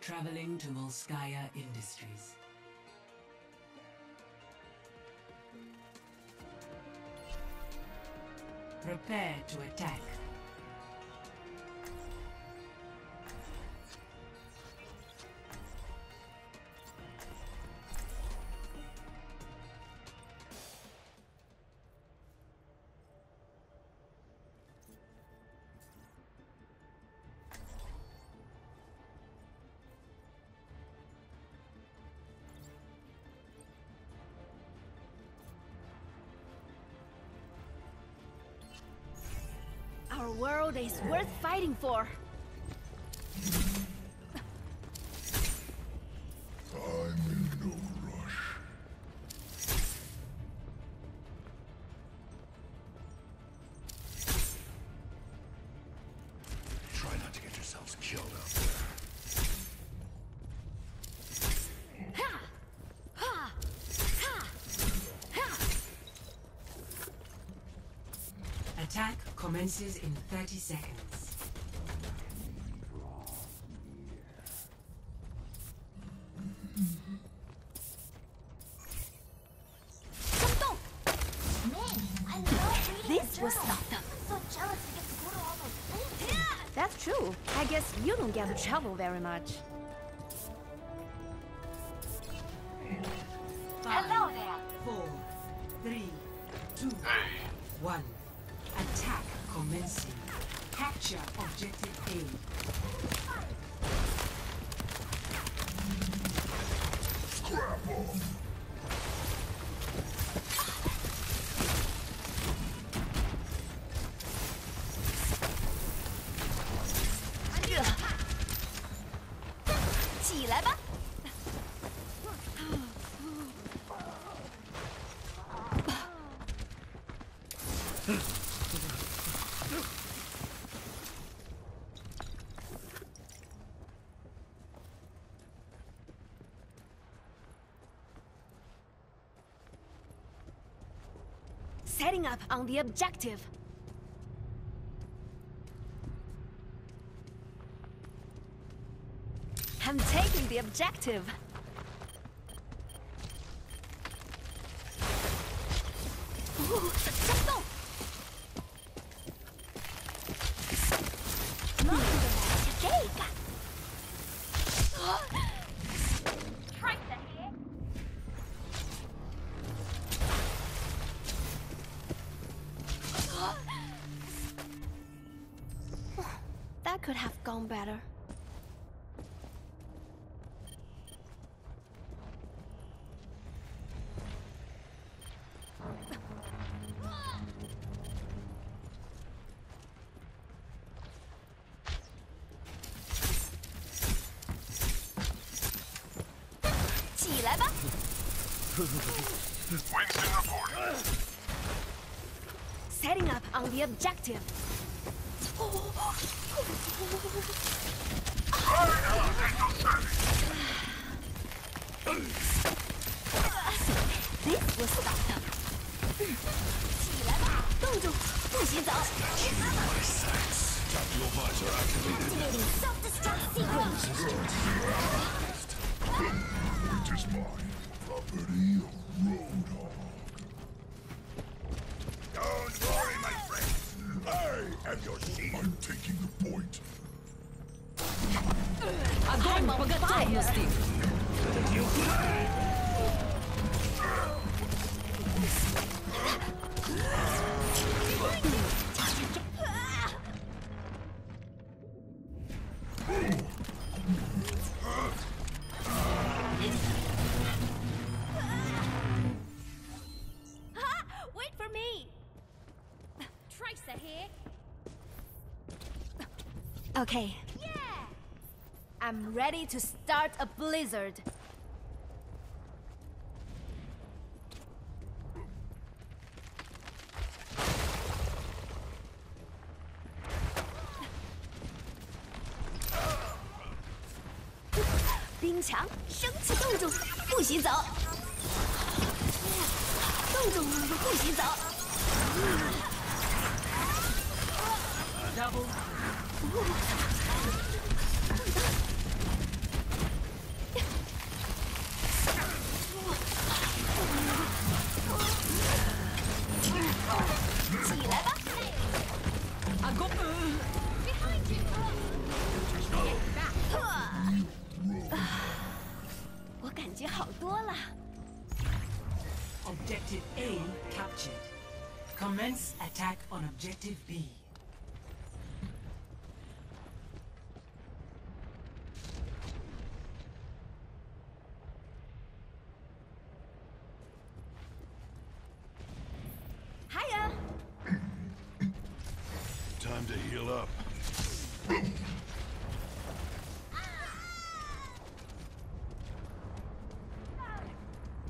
Traveling to Volskaya Industries. Prepare to attack. Our world is worth fighting for. I'm in no rush. Try not to get yourselves killed out there. Attack commences in 30 seconds. This will stop them. So jealous we get to go to all those places. That's true. I guess you don't get to travel very much. Hello there. Four, three, two, one. Commencing. Capture objective A. Scrap It's heading up on the objective. I'm taking the objective. Ooh, successful! Not the magic! Gone better. Setting up on the objective. Oh, This will stop them. 起来吧，冻住，不许走。 My sights. Tactical visor activated. Self-destruct sequence. Point is mine. Property of Roadhog. Me. Tracer here. Okay. Yeah. I'm ready to start a blizzard. “冰墙，升起，冻住，不许走！冻住，不许走！ Double 起来吧，阿公。呵，啊，我感觉好多了。Time to heal up.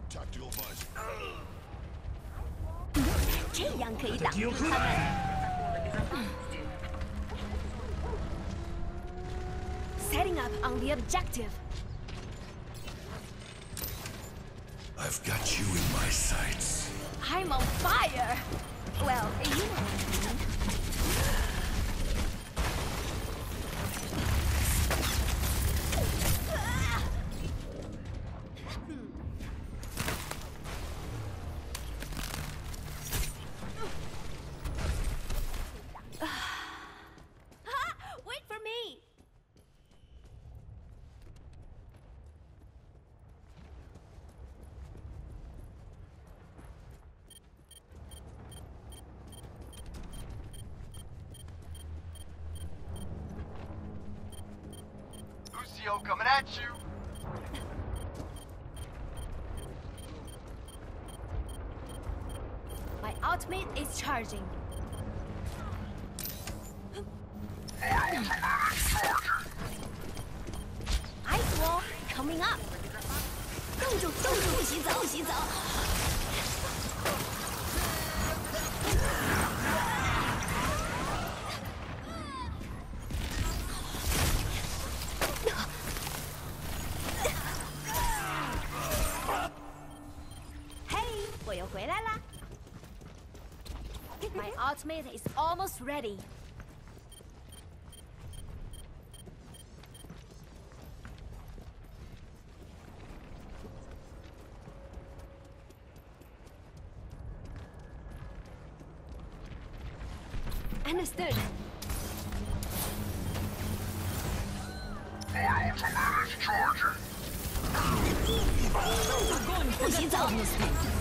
Tactical visor. 这样可以挡住他们。Setting up on the objective. I've got you in my sights. I'm on fire. Well, you know what I mean. Lucio coming at you. My ultimate is charging. Ice wall coming up. 冻住，冻住，不许走，不许走。 My ultimate is almost ready. Understood. Order from Orders, Charger. Огонь! Огонь! Огонь!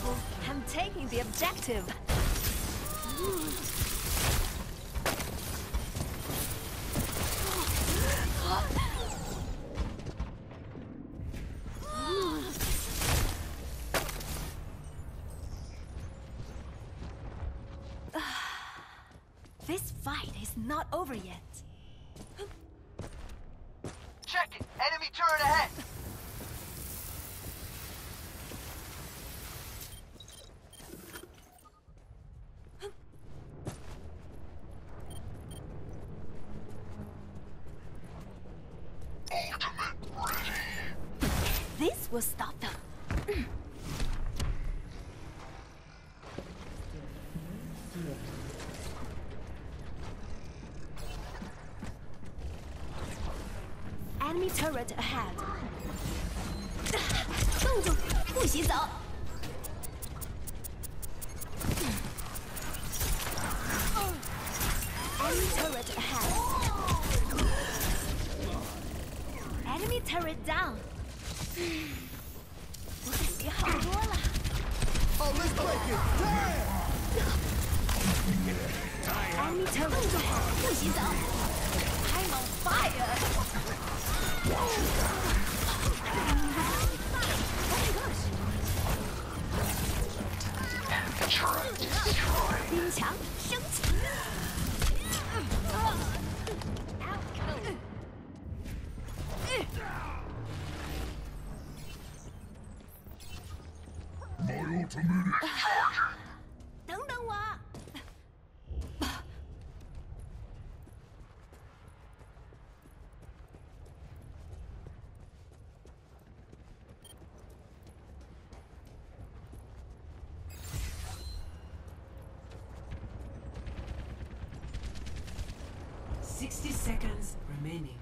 Double I'm taking the objective. This fight is not over yet. Check it. Enemy turret ahead. Ultimate ready. This will stop them. Enemy turret ahead. 冻住，不许走。Enemy turret ahead. Enemy turret down. 我感觉好多了。 Enemy turret ahead. 不许走。I'm on fire. ultimate charges. 60 seconds remaining.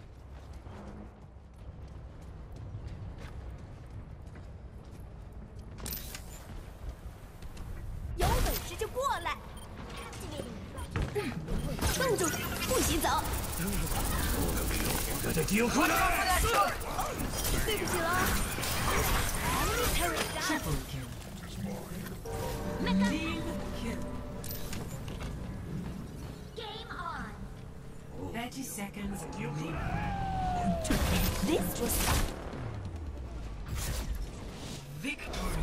Shuffle kill. seconds. This was. Victory.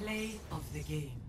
Play of the game.